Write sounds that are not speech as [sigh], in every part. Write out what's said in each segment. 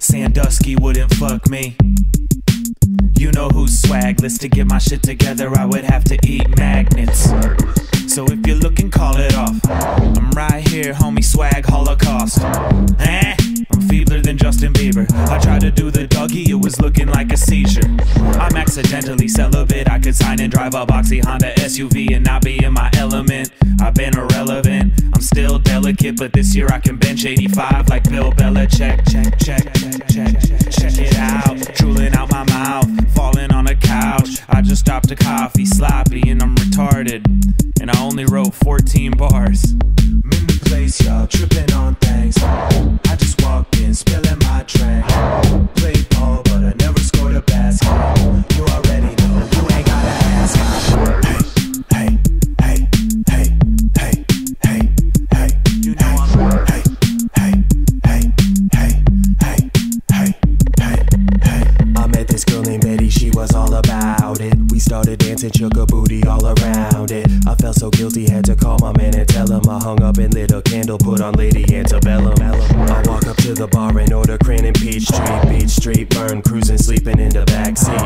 Sandusky wouldn't fuck me. You know who's swagless to get my shit together, I would have to eat magnets. So if you're looking, call it off. I'm right here, homie, swag holocaust. Drive a boxy Honda SUV and not be in my element. I've been irrelevant. I'm still delicate, but this year I can bench 85 like Bill Belichick. Check, check, check, check, check, check it out. Drooling out my mouth, falling on a couch. I just stopped a coffee, sloppy, and I'm retarded. And I only wrote 14 bars. The place, y'all tripping on things. I just walked in, spilling my drink. She was all about started dancing, shook her booty all around it. I felt so guilty, had to call my man and tell him. I hung up and lit a candle, put on Lady Antebellum. I walk up to the bar and order cran and peach street, beach street, burn, cruising, sleeping in the back seat.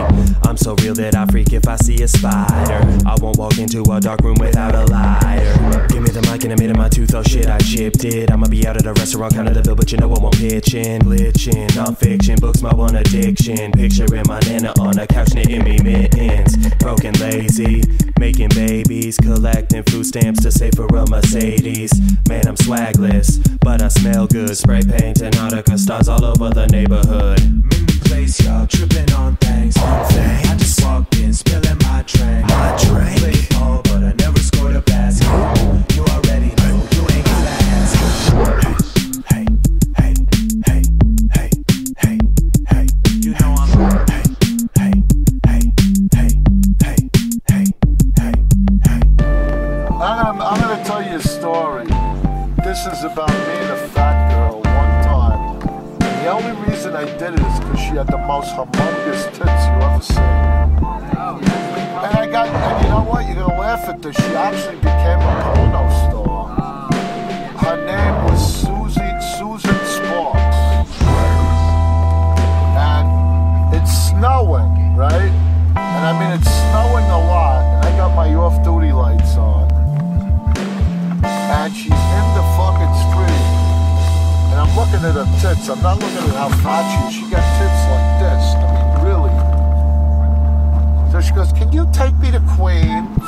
I'm so real that I freak if I see a spider. I won't walk into a dark room without a lighter. Give me the mic and I made it my tooth, oh shit, I chipped it. I'ma be out at a restaurant, counting the bill, but you know I won't pitch in. Glitching, non-fiction, books my one addiction. Picturing my nana on a couch knitting me mittens. Broken lazy, making babies, collecting food stamps to save for a Mercedes. Man, I'm swagless, but I smell good. Spray paint and Nautica stars all over the neighborhood. The place, y'all tripping on This is about me and a fat girl one time. And the only reason I did it is because she had the most humongous tits you ever seen. And I got, and you know what? You're gonna laugh at this. She actually became a porno star. Her name was Susie Susan Sparks. And it's snowing, right? And I mean, it's snowing a lot. And I got my off-duty lights on and she's fucking street. And I'm looking at her tits. I'm not looking at how fat she is. She got tits like this. I mean, really. So she goes, Can you take me to Queens?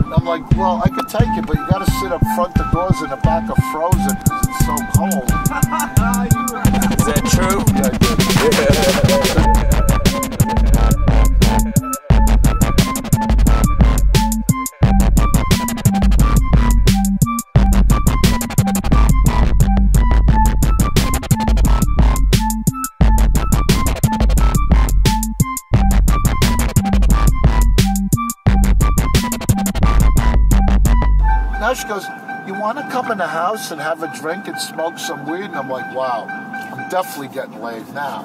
And I'm like, Well, I could take you, but you gotta sit up front. The doors in the back are frozen because it's so cold. [laughs] Is that true? Now she goes, You want to come in the house and have a drink and smoke some weed? And I'm like, Wow, I'm definitely getting laid now.